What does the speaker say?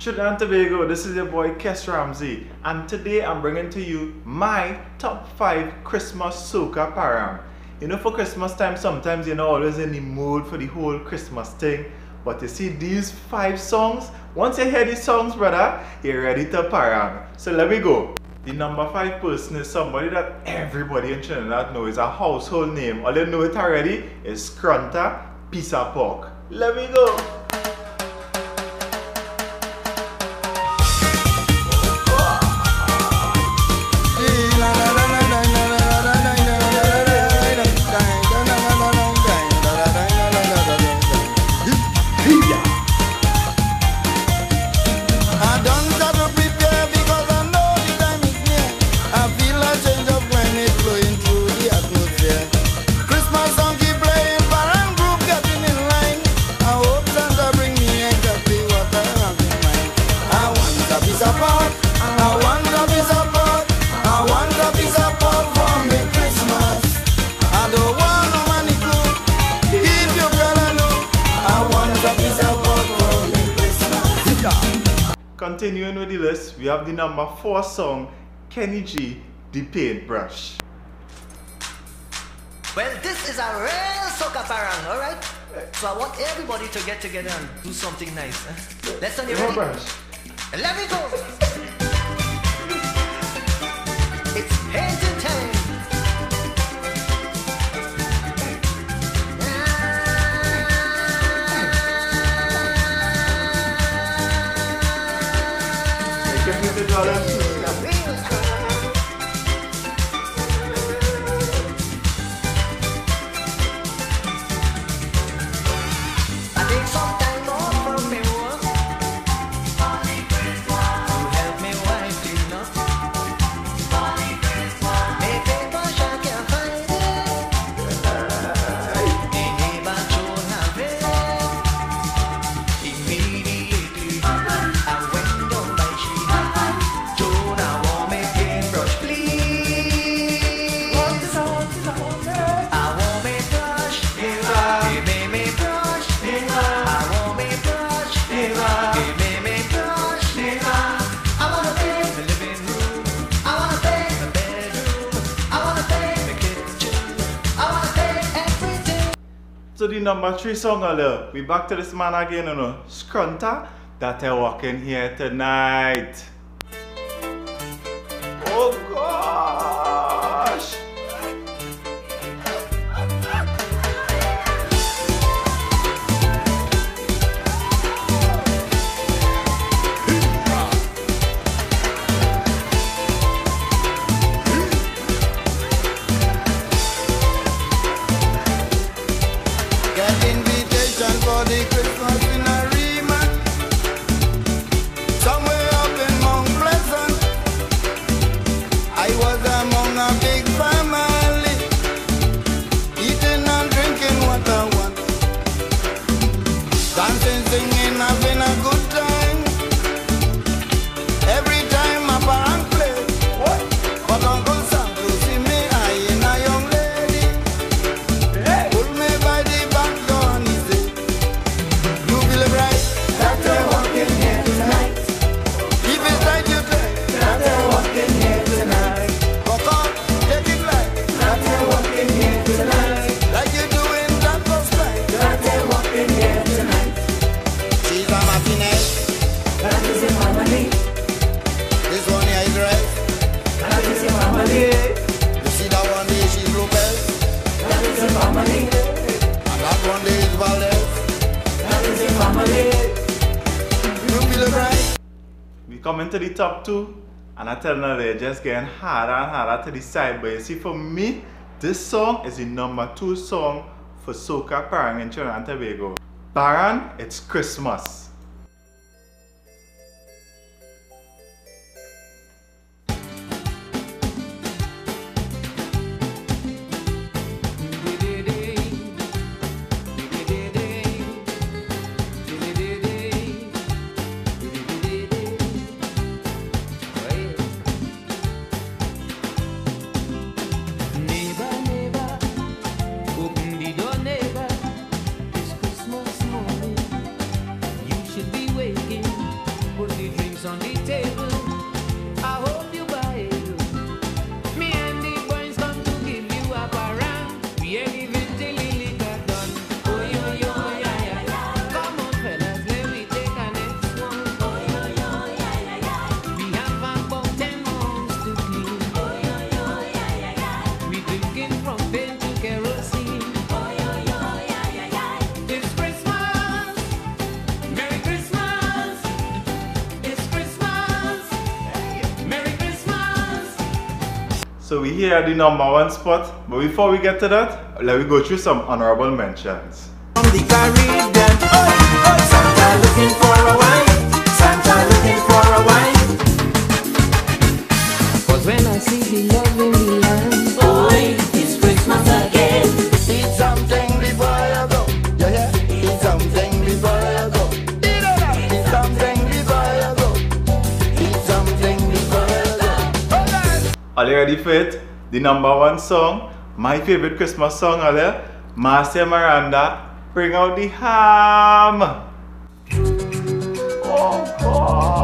Trinidad and Tobago, this is your boy Kess Ramsey, and today I'm bringing to you my top 5 Christmas soca parang. You know, for Christmas time, sometimes you're not always in the mood for the whole Christmas thing, but you see these 5 songs, once you hear these songs, brother, you're ready to parang. So let me go. The number 5 person is somebody that everybody in Trinidad knows, a household name. All you know it already is Scrunter Pizza Pork. Let me go. Continuing with the list, we have the number 4 song, Kenny G, The Paintbrush. Well, this is a real soca parang, alright? So I want everybody to get together and do something nice. Huh? Let's on you ready? Brush. Let me go! It's painting time! So the number 3 song alert, we back to this man again, you know, Scrunter, that I walking here tonight. Singing, having Come into the top 2, and I tell you they're just getting harder and harder to decide. But you see, for me, this song is the number 2 song for Soca Parang in Trinidad and Tobago. Parang, it's Christmas. Here at the number one spot. But before we get to that, let me go through some honorable mentions. From the Caribbean, oh, oh, Santa looking for a wife. Santa looking for a wife. Cause when I see the love in the land, boy, it's Christmas again. eat something before you go. Yeah, yeah. Eat something before you go. Eat something before you go. Eat something before you go. Alright. Are you ready for it? The number one song, my favorite Christmas song, there? Marcia Miranda, bring out the ham. Oh, it